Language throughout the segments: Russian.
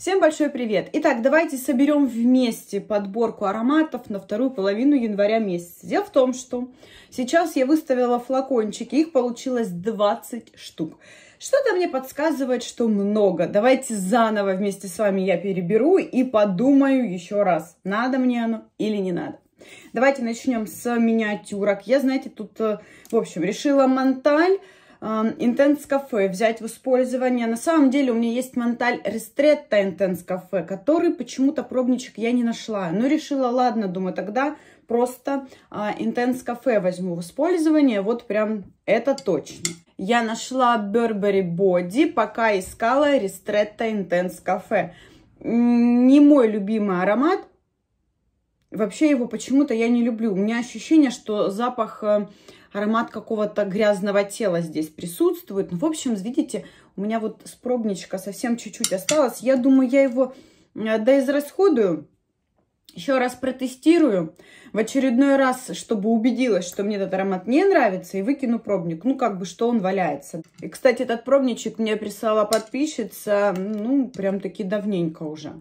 Всем большой привет! Итак, давайте соберем вместе подборку ароматов на вторую половину января месяца. Дело в том, что сейчас я выставила флакончики, их получилось 20 штук. Что-то мне подсказывает, что много. Давайте заново вместе с вами я переберу и подумаю еще раз, надо мне оно или не надо. Давайте начнем с миниатюрок. Я, знаете, тут, э, в общем, решила Монталь Intense Cafe взять в использование. На самом деле у меня есть Монталь Restretto Intense Cafe, который почему-то пробничек я не нашла. Но решила, ладно, думаю, тогда просто а, Intense Cafe возьму в использование. Вот прям это точно. Я нашла Burberry Body, пока искала Ristretto Intense Cafe. Не мой любимый аромат. Вообще его почему-то я не люблю. У меня ощущение, что запах э, аромат какого-то грязного тела здесь присутствует. Ну, в общем, видите, у меня вот с пробничка совсем чуть-чуть осталось. Я думаю, я его доизрасходую, еще раз протестирую в очередной раз, чтобы убедилась, что мне этот аромат не нравится, и выкину пробник. Ну, как бы, что он валяется. И, кстати, этот пробничек мне прислала подписчица, ну, прям-таки давненько уже.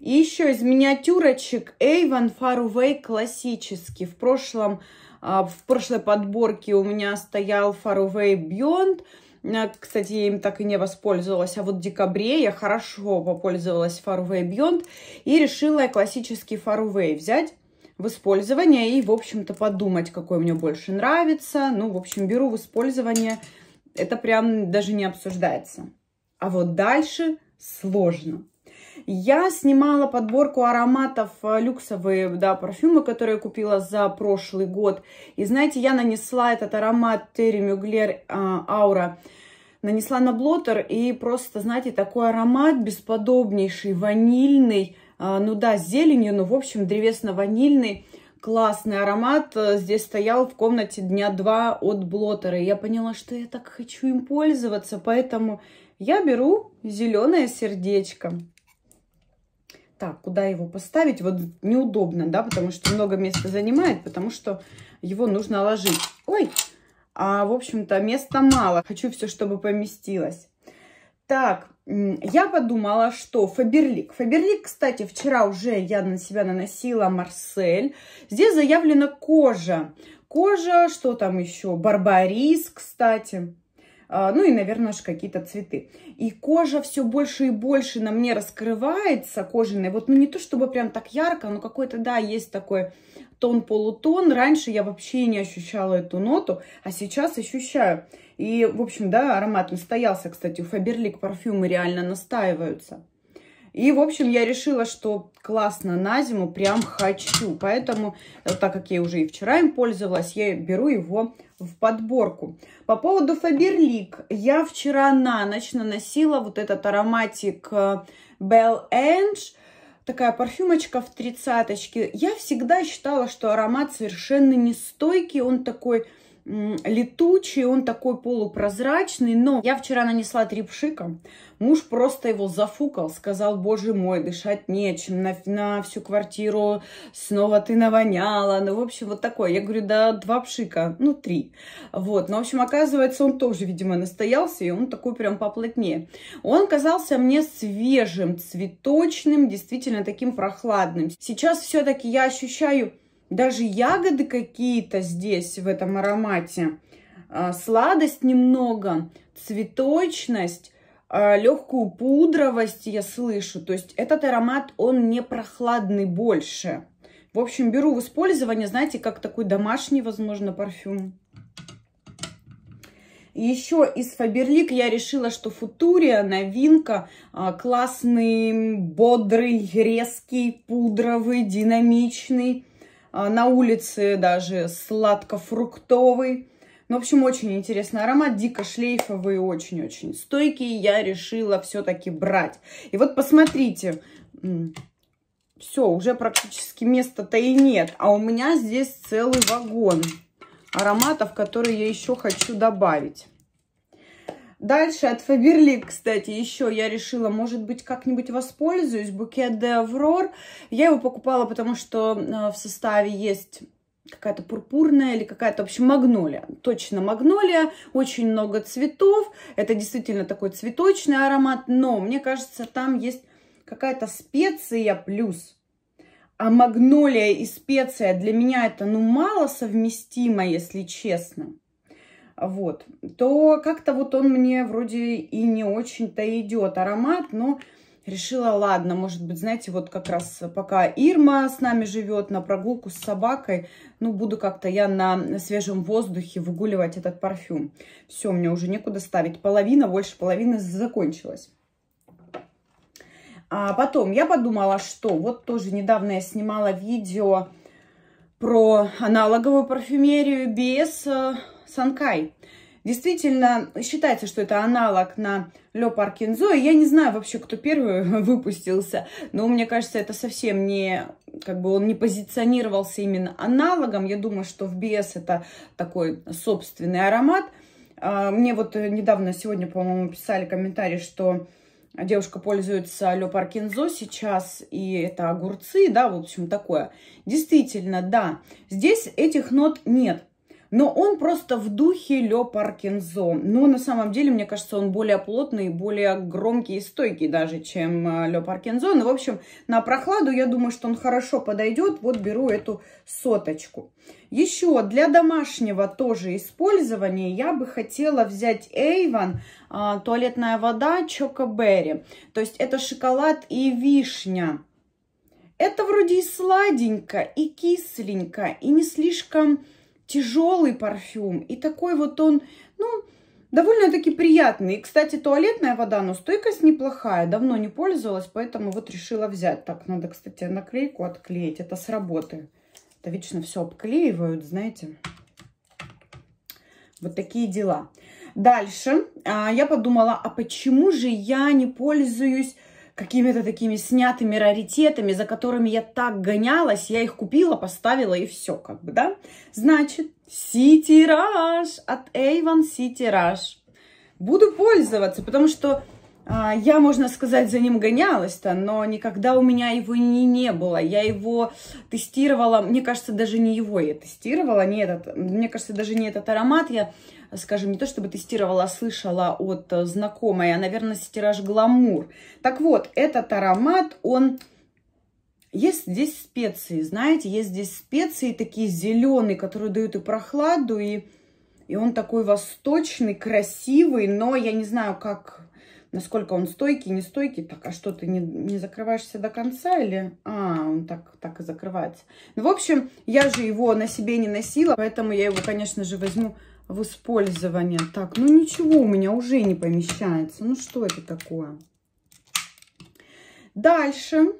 И еще из миниатюрочек Avon Far Away классический. В прошлом а, в прошлой подборке у меня стоял Far Away Beyond. А, кстати, я им так и не воспользовалась. А вот в декабре я хорошо попользовалась Far Away Beyond. И решила классический Far Away взять в использование и, в общем-то, подумать, какой мне больше нравится. Ну, в общем, беру в использование. Это прям даже не обсуждается. А вот дальше сложно. Я снимала подборку ароматов э, люксовые, да, парфюмы, которые я купила за прошлый год. И знаете, я нанесла этот аромат Терри Мюглер Аура нанесла на блотер и просто, знаете, такой аромат бесподобнейший, ванильный, э, ну да, с зеленью, но в общем древесно-ванильный, классный аромат. Э, здесь стоял в комнате дня два от блотера. И я поняла, что я так хочу им пользоваться, поэтому я беру зеленое сердечко. Так, куда его поставить? Вот неудобно, да, потому что много места занимает, потому что его нужно ложить. Ой, а, в общем-то, места мало. Хочу все, чтобы поместилось. Так, я подумала, что Фаберлик. Фаберлик, кстати, вчера уже я на себя наносила Марсель. Здесь заявлена кожа. Кожа, что там еще? Барбарис, кстати. А, ну и, наверное, какие-то цветы. И кожа все больше и больше на мне раскрывается, кожаная. Вот, ну не то чтобы прям так ярко, но какой-то, да, есть такой тон-полутон. Раньше я вообще не ощущала эту ноту, а сейчас ощущаю. И, в общем, да, аромат настоялся, кстати, у Фаберлик парфюмы реально настаиваются. И, в общем, я решила, что классно на зиму, прям хочу. Поэтому, э, так как я уже и вчера им пользовалась, я беру его в подборку. По поводу Faberlic. Я вчера на ночь наносила вот этот ароматик э, Bell Ange. Такая парфюмочка в тридцаточке. Я всегда считала, что аромат совершенно нестойкий. Он такой летучий, он такой полупрозрачный, но я вчера нанесла три пшика, муж просто его зафукал, сказал, боже мой, дышать нечем, на, на всю квартиру снова ты навоняла, ну, в общем, вот такое. Я говорю, да, два пшика, ну, три. Вот, но, в общем, оказывается, он тоже, видимо, настоялся, и он такой прям поплотнее. Он казался мне свежим, цветочным, действительно таким прохладным. Сейчас все-таки я ощущаю даже ягоды какие-то здесь, в этом аромате. А, сладость немного, цветочность, а, легкую пудровость я слышу. То есть этот аромат, он не прохладный больше. В общем, беру в использование, знаете, как такой домашний, возможно, парфюм. Еще из Фаберлик я решила, что Футурия новинка, а, классный, бодрый, резкий, пудровый, динамичный. А, на улице даже сладко-фруктовый. Ну, в общем, очень интересный аромат, дико шлейфовый, очень-очень стойкий. Я решила все-таки брать. И вот посмотрите, все, уже практически места-то и нет. А у меня здесь целый вагон ароматов, которые я еще хочу добавить. Дальше от Faberlic, кстати, еще я решила, может быть, как-нибудь воспользуюсь. Букет де Аврор. Я его покупала, потому что э, в составе есть какая-то пурпурная или какая-то, в общем, магнолия. Точно магнолия, очень много цветов. Это действительно такой цветочный аромат, но мне кажется, там есть какая-то специя плюс. А магнолия и специя для меня это, ну, мало совместимо, если честно. Вот. То как-то вот он мне вроде и не очень-то идет аромат, но решила, ладно, может быть, знаете, вот как раз пока Ирма с нами живет на прогулку с собакой, ну, буду как-то я на свежем воздухе выгуливать этот парфюм. Все, мне уже некуда ставить. Половина, больше половины закончилась. А потом я подумала, что вот тоже недавно я снимала видео про аналоговую парфюмерию без э, Санкай. Действительно, считается, что это аналог на Ле Паркинзо. Я не знаю вообще, кто первый выпустился, но мне кажется, это совсем не, как бы он не позиционировался именно аналогом. Я думаю, что в BS это такой собственный аромат. А, мне вот недавно, сегодня, по-моему, писали комментарий, что девушка пользуется Ле Паркинзо сейчас, и это огурцы, да, в общем, такое. Действительно, да, здесь этих нот нет но он просто в духе Ле Паркинзо. Но на самом деле, мне кажется, он более плотный, более громкий и стойкий даже, чем э, Ле Паркинзо. Ну, в общем, на прохладу, я думаю, что он хорошо подойдет. Вот беру эту соточку. Еще для домашнего тоже использования я бы хотела взять а, туалетная вода Чокоберри. То есть это шоколад и вишня. Это вроде и сладенько, и кисленько, и не слишком тяжелый парфюм. И такой вот он, ну, довольно-таки приятный. И, кстати, туалетная вода, но стойкость неплохая. Давно не пользовалась, поэтому вот решила взять. Так, надо, кстати, наклейку отклеить. Это с работы. Это вечно все обклеивают, знаете. Вот такие дела. Дальше а, я подумала, а почему же я не пользуюсь какими-то такими снятыми раритетами, за которыми я так гонялась, я их купила, поставила и все, как бы, да. Значит, Rush от Avon Rush. Буду пользоваться, потому что я, можно сказать, за ним гонялась-то, но никогда у меня его не, не было. Я его тестировала, мне кажется, даже не его я тестировала, не этот, мне кажется, даже не этот аромат я скажем, не то чтобы тестировала, а слышала от э, знакомой, а, наверное, стираж Гламур. Так вот, этот аромат, он... Есть здесь специи, знаете, есть здесь специи такие зеленые, которые дают и прохладу, и, и он такой восточный, красивый, но я не знаю, как, насколько он стойкий, не стойкий. Так, а что, ты не, не закрываешься до конца или... А, он так, так и закрывается. Ну, в общем, я же его на себе не носила, поэтому я его, конечно же, возьму в использование. Так, ну ничего у меня уже не помещается. Ну что это такое? Дальше.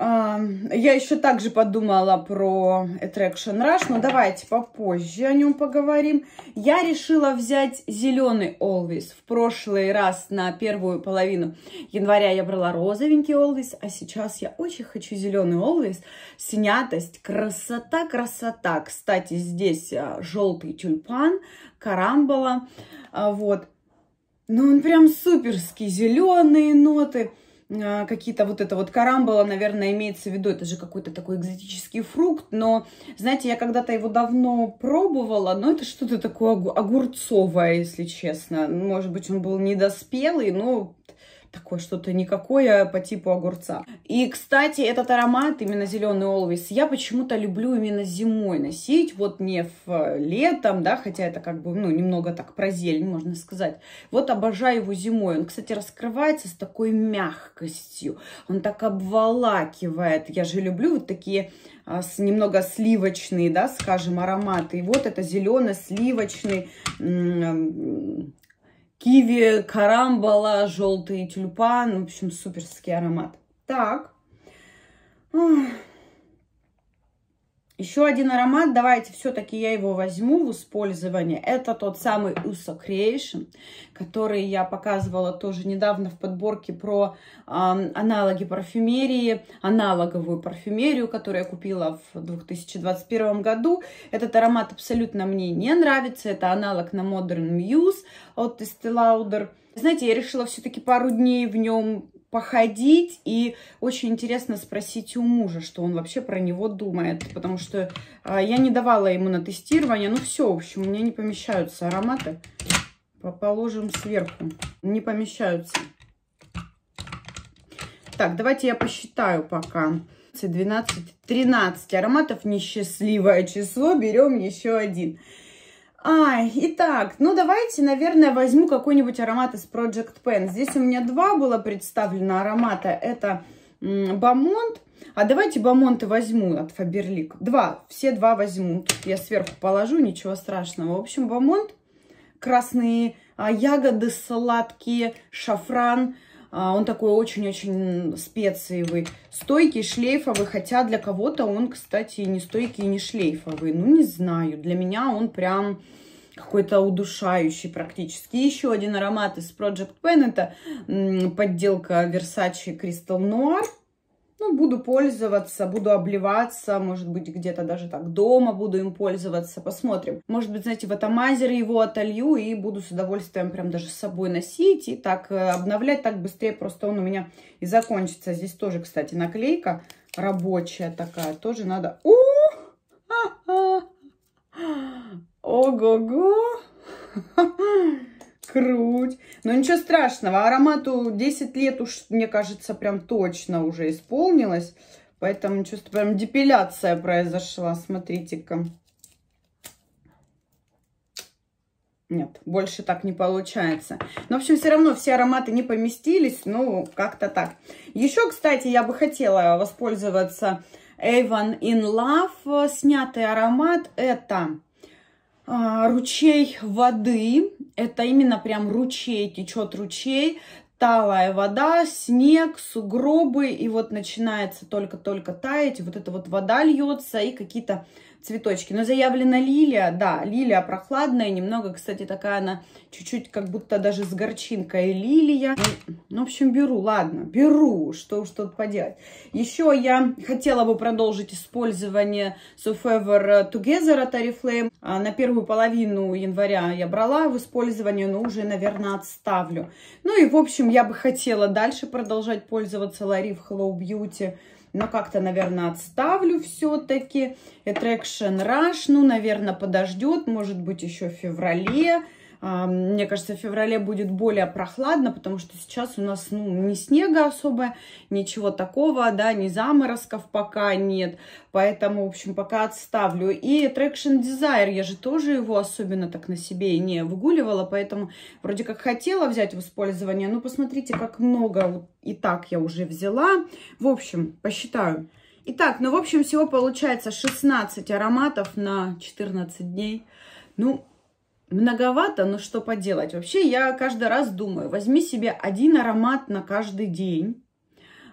Я еще также подумала про Attraction Rush, но давайте попозже о нем поговорим. Я решила взять зеленый Always. В прошлый раз на первую половину января я брала розовенький Always, а сейчас я очень хочу зеленый Always. Снятость, красота, красота. Кстати, здесь а, желтый тюльпан, карамбола, а, вот. Ну, он прям суперский, зеленые ноты. А, какие-то вот это вот карамбола, наверное, имеется в виду, это же какой-то такой экзотический фрукт, но, знаете, я когда-то его давно пробовала, но это что-то такое огурцовое, если честно. Может быть, он был недоспелый, но такое что-то никакое по типу огурца. И, кстати, этот аромат, именно зеленый Always, я почему-то люблю именно зимой носить, вот не в летом, да, хотя это как бы, ну, немного так про зелень, можно сказать. Вот обожаю его зимой. Он, кстати, раскрывается с такой мягкостью, он так обволакивает. Я же люблю вот такие а, с, немного сливочные, да, скажем, ароматы. И вот это зеленый-сливочный киви, карамбала, желтый тюльпан. В общем, суперский аромат. Так. Еще один аромат, давайте все-таки я его возьму в использование. Это тот самый Uso Creation, который я показывала тоже недавно в подборке про э, аналоги парфюмерии, аналоговую парфюмерию, которую я купила в 2021 году. Этот аромат абсолютно мне не нравится. Это аналог на Modern Muse от Estee Lauder. Знаете, я решила все-таки пару дней в нем походить и очень интересно спросить у мужа, что он вообще про него думает, потому что а, я не давала ему на тестирование, ну все, в общем, у меня не помещаются ароматы, положим сверху, не помещаются. Так, давайте я посчитаю пока. 12, 13 ароматов, несчастливое число, берем еще один. Ай, итак, ну давайте, наверное, возьму какой-нибудь аромат из Project Pen. Здесь у меня два было представлено аромата. Это Бамонт. А давайте Бамонты возьму от Фаберлик. Два, все два возьму. Я сверху положу, ничего страшного. В общем, Бамонт, красные а, ягоды сладкие, шафран. А, он такой очень-очень специевый. Стойкий, шлейфовый, хотя для кого-то он, кстати, не стойкий и не шлейфовый. Ну, не знаю, для меня он прям какой-то удушающий практически. Еще один аромат из Project Pen, это подделка Versace Crystal Noir. Ну, буду пользоваться, буду обливаться, может быть, где-то даже так дома буду им пользоваться, посмотрим. Может быть, знаете, в атомайзере его отолью и буду с удовольствием прям даже с собой носить и так э, обновлять, так быстрее просто он у меня и закончится. Здесь тоже, кстати, наклейка рабочая такая, тоже надо... Ого-го! Круть. Но ничего страшного, аромату 10 лет уж, мне кажется, прям точно уже исполнилось. Поэтому чувствую, прям депиляция произошла, смотрите-ка. Нет, больше так не получается. Но, в общем, все равно все ароматы не поместились, ну, как-то так. Еще, кстати, я бы хотела воспользоваться Avon In Love. Снятый аромат это ручей воды. Это именно прям ручей, течет ручей. Талая вода, снег, сугробы. И вот начинается только-только таять. Вот эта вот вода льется и какие-то цветочки. Но заявлена лилия, да, лилия прохладная, немного, кстати, такая она чуть-чуть как будто даже с горчинкой лилия. Ну, в общем, беру, ладно, беру, что уж тут поделать. Еще я хотела бы продолжить использование Sofever Together от Oriflame. А, на первую половину января я брала в использование, но уже, наверное, отставлю. Ну и, в общем, я бы хотела дальше продолжать пользоваться Larif Hello Beauty но как-то, наверное, отставлю все-таки. Attraction Rush, ну, наверное, подождет, может быть, еще в феврале. А, мне кажется, в феврале будет более прохладно, потому что сейчас у нас ну, не снега особо, ничего такого, да, ни заморозков пока нет. Поэтому, в общем, пока отставлю. И Traction Desire, я же тоже его особенно так на себе и не выгуливала, поэтому вроде как хотела взять в использование. Но посмотрите, как много и так я уже взяла. В общем, посчитаю. Итак, ну, в общем, всего получается 16 ароматов на 14 дней. Ну, многовато, но что поделать. Вообще я каждый раз думаю, возьми себе один аромат на каждый день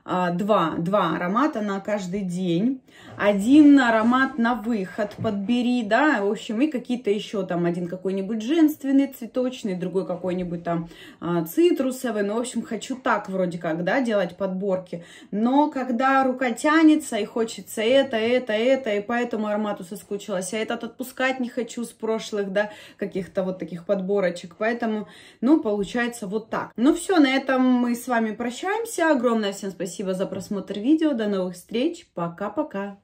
два, два аромата на каждый день, один аромат на выход подбери, да, в общем, и какие-то еще там, один какой-нибудь женственный, цветочный, другой какой-нибудь там а, цитрусовый, ну, в общем, хочу так вроде как, да, делать подборки, но когда рука тянется и хочется это, это, это, и по этому аромату соскучилась, а этот отпускать не хочу с прошлых, да, каких-то вот таких подборочек, поэтому, ну, получается вот так. Ну, все, на этом мы с вами прощаемся, огромное всем спасибо спасибо за просмотр видео. До новых встреч. Пока-пока.